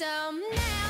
So now.